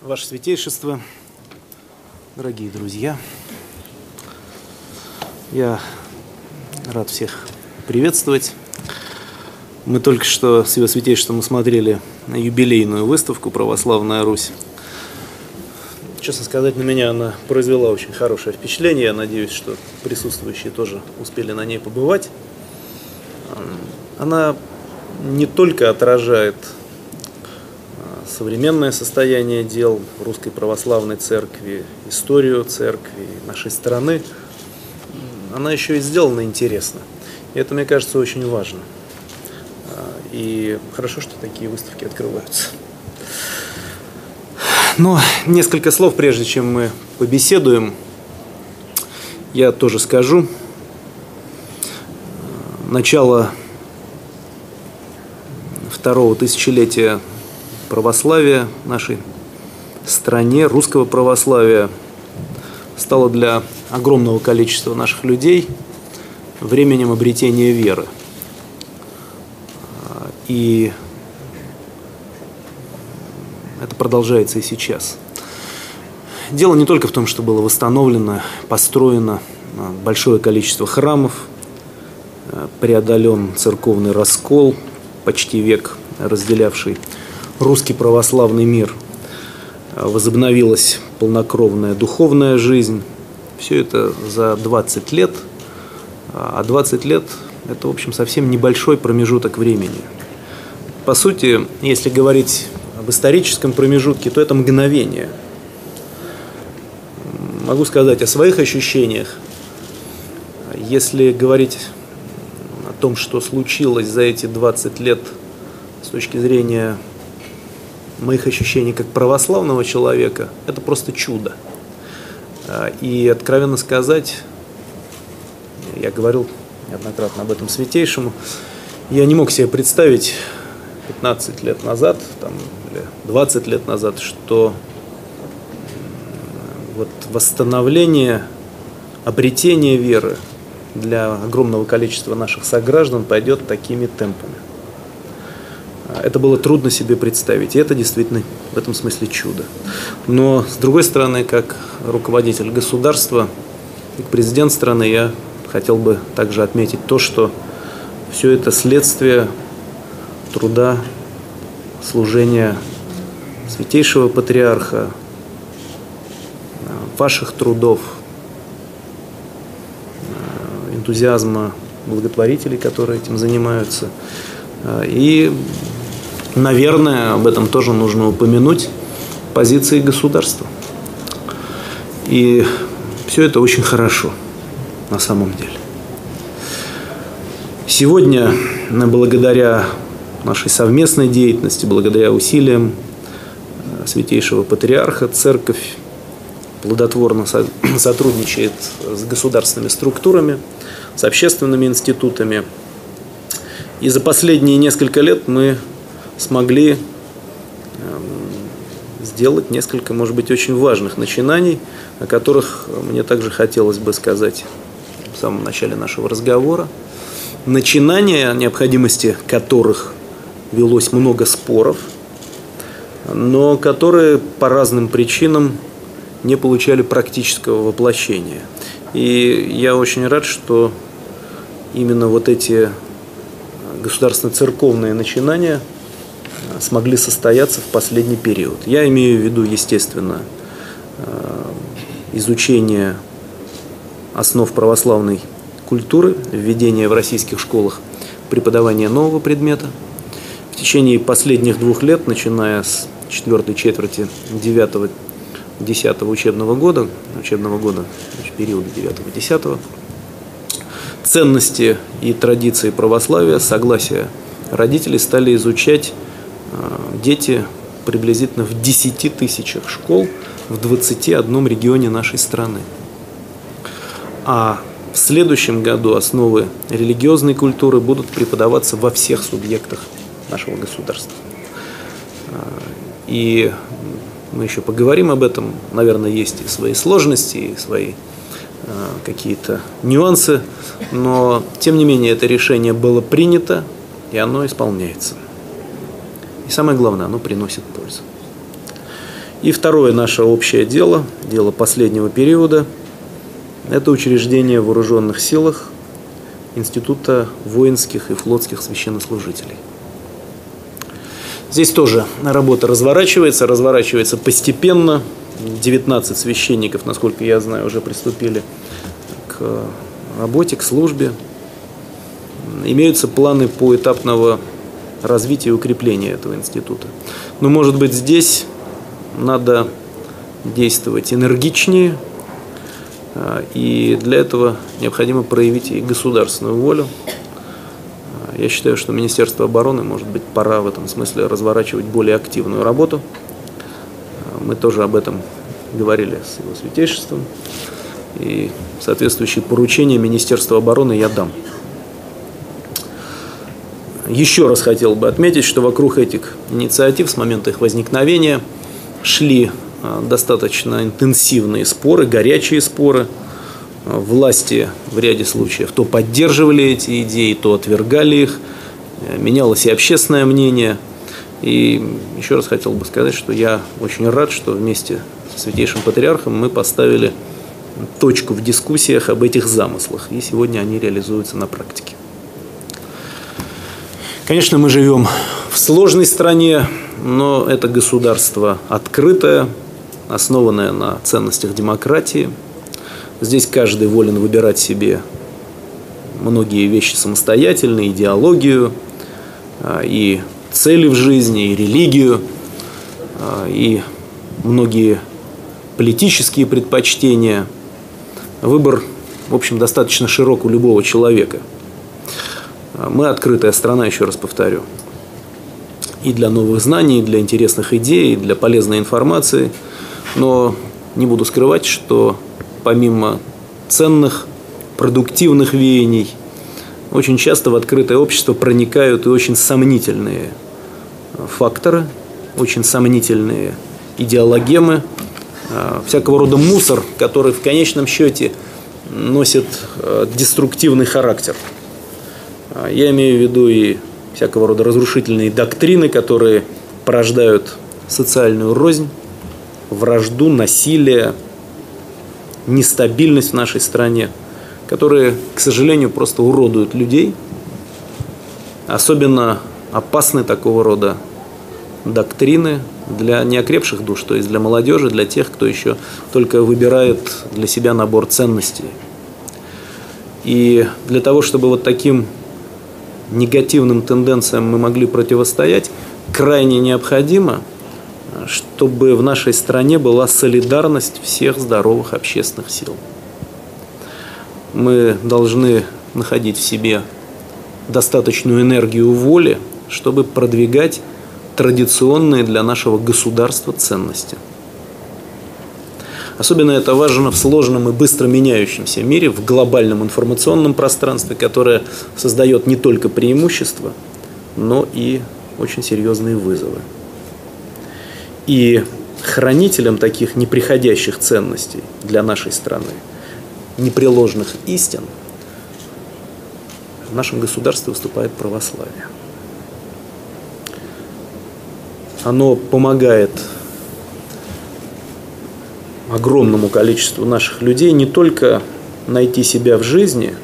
Ваше Святейшество, дорогие друзья, я рад всех приветствовать. Мы только что с Его Святейшеством смотрели юбилейную выставку «Православная Русь». Честно сказать, на меня она произвела очень хорошее впечатление. Я надеюсь, что присутствующие тоже успели на ней побывать. Она не только отражает современное состояние дел Русской Православной Церкви, историю Церкви, нашей страны, она еще и сделана интересно. И это, мне кажется, очень важно. И хорошо, что такие выставки открываются. Но несколько слов, прежде чем мы побеседуем, я тоже скажу. Начало второго тысячелетия православия нашей стране, русского православия, стало для огромного количества наших людей временем обретения веры. И это продолжается и сейчас. Дело не только в том, что было восстановлено, построено большое количество храмов, преодолен церковный раскол, почти век разделявший русский православный мир. Возобновилась полнокровная духовная жизнь. Все это за 20 лет. А 20 лет – это, в общем, совсем небольшой промежуток времени. По сути, если говорить об историческом промежутке, то это мгновение. Могу сказать о своих ощущениях. Если говорить о том, что случилось за эти 20 лет с точки зрения моих ощущений как православного человека, это просто чудо. А, и откровенно сказать, я говорил неоднократно об этом святейшему, я не мог себе представить 15 лет назад, там, или 20 лет назад, что вот восстановление, обретение веры для огромного количества наших сограждан пойдет такими темпами. Это было трудно себе представить. И это действительно в этом смысле чудо. Но, с другой стороны, как руководитель государства, как президент страны, я хотел бы также отметить то, что все это следствие труда, служения святейшего патриарха, ваших трудов, энтузиазма благотворителей, которые этим занимаются. И наверное, об этом тоже нужно упомянуть, позиции государства. И все это очень хорошо на самом деле. Сегодня, благодаря нашей совместной деятельности, благодаря усилиям э, Святейшего Патриарха, Церковь плодотворно сотрудничает с государственными структурами, с общественными институтами. И за последние несколько лет мы смогли эм, сделать несколько, может быть, очень важных начинаний, о которых мне также хотелось бы сказать в самом начале нашего разговора. Начинания, о необходимости которых велось много споров, но которые по разным причинам не получали практического воплощения. И я очень рад, что именно вот эти государственно-церковные начинания – смогли состояться в последний период. Я имею в виду, естественно, э, изучение основ православной культуры, введение в российских школах преподавания нового предмета. В течение последних двух лет, начиная с четвертой четверти 9 10 учебного года, учебного года, значит, периода 9-10, ценности и традиции православия, согласия родителей стали изучать дети приблизительно в 10 тысячах школ в 21 регионе нашей страны. А в следующем году основы религиозной культуры будут преподаваться во всех субъектах нашего государства. Э, и мы еще поговорим об этом. Наверное, есть и свои сложности, и свои э, какие-то нюансы, но тем не менее это решение было принято, и оно исполняется. И самое главное, оно приносит пользу. И второе наше общее дело, дело последнего периода, это учреждение в вооруженных силах Института воинских и флотских священнослужителей. Здесь тоже работа разворачивается, разворачивается постепенно. 19 священников, насколько я знаю, уже приступили к работе, к службе. Имеются планы по этапного развития и укрепления этого института. Но, может быть, здесь надо действовать энергичнее, а, и для этого необходимо проявить и государственную волю. А, я считаю, что Министерство обороны, может быть, пора в этом смысле разворачивать более активную работу. А, мы тоже об этом говорили с его святейшеством. И соответствующие поручения Министерства обороны я дам. Еще раз хотел бы отметить, что вокруг этих инициатив с момента их возникновения шли а, достаточно интенсивные споры, горячие споры. А, власти в ряде случаев то поддерживали эти идеи, то отвергали их. Э, менялось и общественное мнение. И еще раз хотел бы сказать, что я очень рад, что вместе с Святейшим Патриархом мы поставили точку в дискуссиях об этих замыслах. И сегодня они реализуются на практике. Конечно, мы живем в сложной стране, но это государство открытое, основанное на ценностях демократии. Здесь каждый волен выбирать себе многие вещи самостоятельно, идеологию, а, и цели в жизни, и религию, а, и многие политические предпочтения. Выбор, в общем, достаточно широк у любого человека. Мы открытая страна, еще раз повторю и для новых знаний, и для интересных идей, и для полезной информации. Но не буду скрывать, что помимо ценных, продуктивных веяний, очень часто в открытое общество проникают и очень сомнительные факторы, очень сомнительные идеологемы, а, всякого рода мусор, который в конечном счете носит а, деструктивный характер. А, я имею в виду и всякого рода разрушительные доктрины, которые порождают социальную рознь, вражду, насилие, нестабильность в нашей стране, которые, к сожалению, просто уродуют людей. Особенно опасны такого рода доктрины для неокрепших душ, то есть для молодежи, для тех, кто еще только выбирает для себя набор ценностей. И для того, чтобы вот таким негативным тенденциям мы могли противостоять, крайне необходимо, чтобы в нашей стране была солидарность всех здоровых общественных сил. Мы должны находить в себе достаточную энергию воли, чтобы продвигать традиционные для нашего государства ценности – Особенно это важно в сложном и быстро меняющемся мире, в глобальном информационном пространстве, которое создает не только преимущества, но и очень серьезные вызовы. И хранителем таких неприходящих ценностей для нашей страны, непреложных истин, в нашем государстве выступает православие. Оно помогает огромному количеству наших людей не только найти себя в жизни,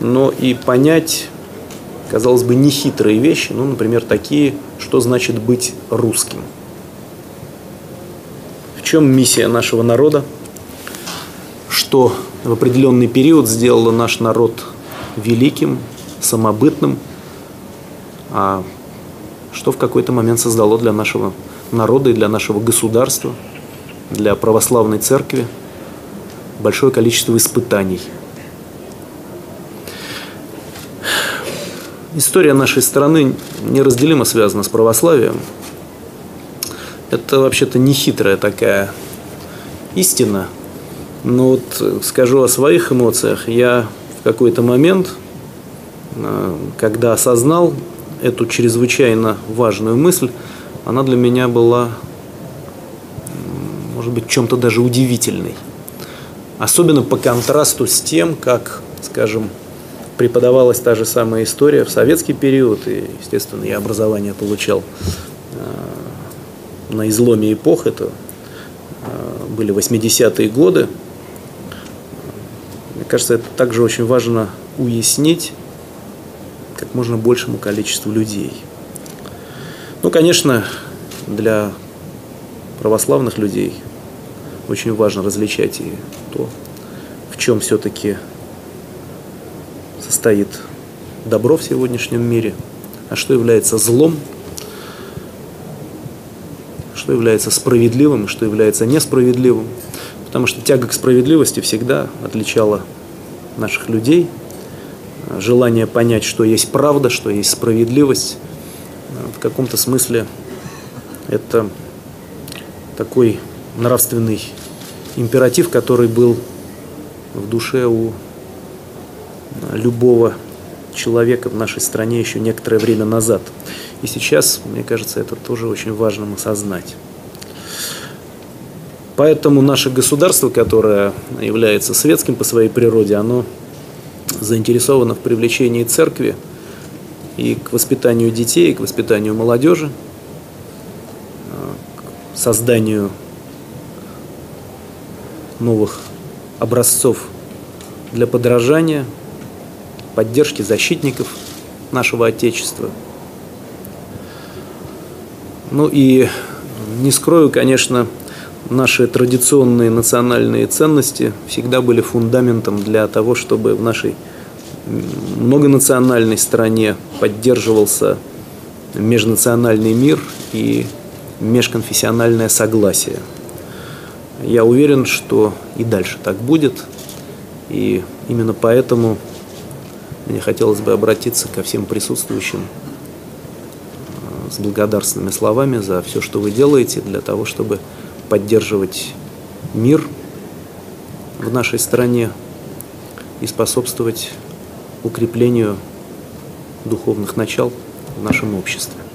но и понять, казалось бы, нехитрые вещи, ну, например, такие, что значит быть русским. В чем миссия нашего народа? Что в определенный период сделало наш народ великим, самобытным, а что в какой-то момент создало для нашего народа и для нашего государства – для православной церкви большое количество испытаний. История нашей страны неразделимо связана с православием. Это вообще-то не хитрая такая истина. Но вот скажу о своих эмоциях. Я в какой-то момент, э, когда осознал эту чрезвычайно важную мысль, она для меня была может быть, чем-то даже удивительной. Особенно по контрасту с тем, как, скажем, преподавалась та же самая история в советский период, и, естественно, я образование получал э, на изломе эпох, это были 80-е годы. Мне кажется, это также очень важно уяснить как можно большему количеству людей. Ну, конечно, для православных людей очень важно различать и то, в чем все-таки состоит добро в сегодняшнем мире, а что является злом, что является справедливым что является несправедливым. Потому что тяга к справедливости всегда отличала наших людей, желание понять, что есть правда, что есть справедливость. В каком-то смысле это такой нравственный императив, который был в душе у любого человека в нашей стране еще некоторое время назад. И сейчас, мне кажется, это тоже очень важно осознать. Поэтому наше государство, которое является светским по своей природе, оно заинтересовано в привлечении церкви и к воспитанию детей, и к воспитанию молодежи, к созданию новых образцов для подражания, поддержки защитников нашего Отечества. Ну и не скрою, конечно, наши традиционные национальные ценности всегда были фундаментом для того, чтобы в нашей многонациональной стране поддерживался межнациональный мир и межконфессиональное согласие. Я уверен, что и дальше так будет. И именно поэтому мне хотелось бы обратиться ко всем присутствующим э, с благодарственными словами за все, что вы делаете для того, чтобы поддерживать мир в нашей стране и способствовать укреплению духовных начал в нашем обществе.